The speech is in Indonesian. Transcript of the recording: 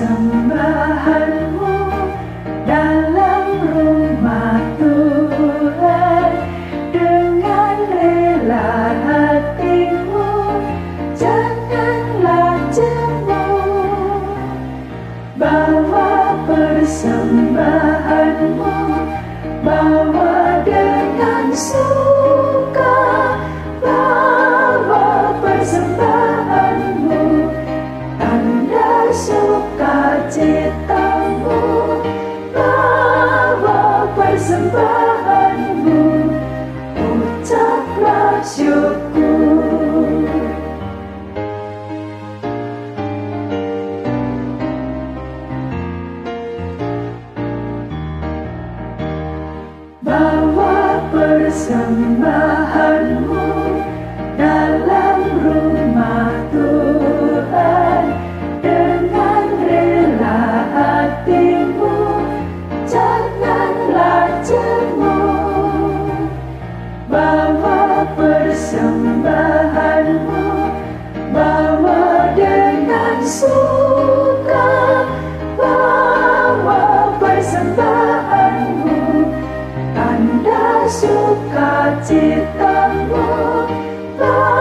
Sembahanmu dalam rumah Tuhan. Dengan rela hatimu Janganlah jemu Bawa persembahanmu Bawa dengan sungguh. Persembahanmu ucaplah syukur. Bawa persembahanmu persembahanmu bawa dengan suka bawa persembahanmu tanda suka cintamu. bawa